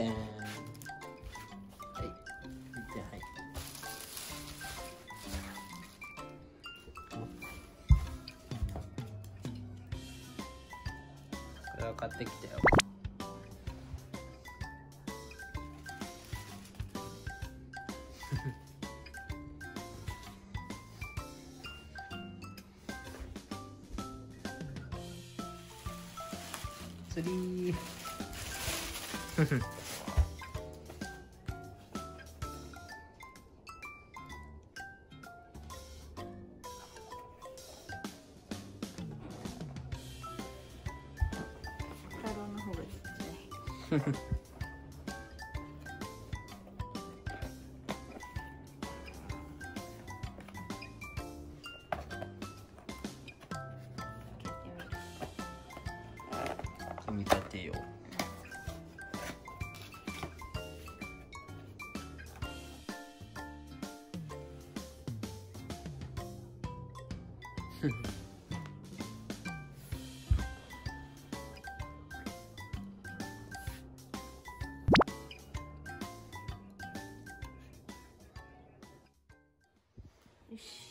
でん。はい。じゃあはい。これは買ってきたよ。釣り 組み立てよう。よし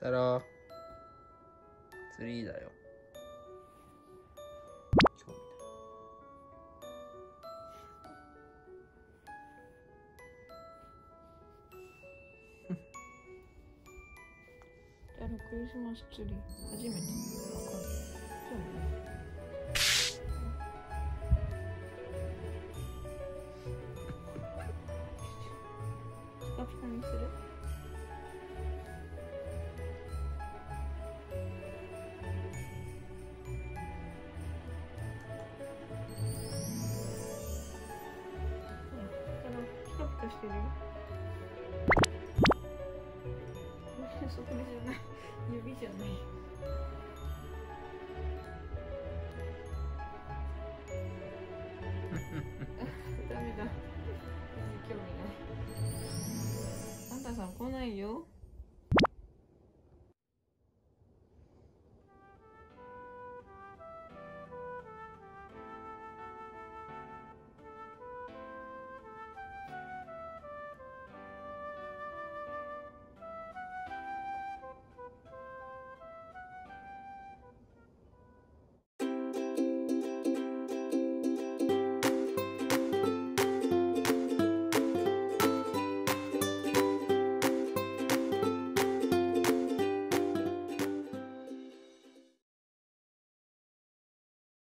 たらツリーだよ。興味あのクリスマスツリー初めて。わかんないそうね。ピカピカにする？としてるよ。そこじゃない。指じゃない。ダメだ。興味ない。あんたさん来ないよ。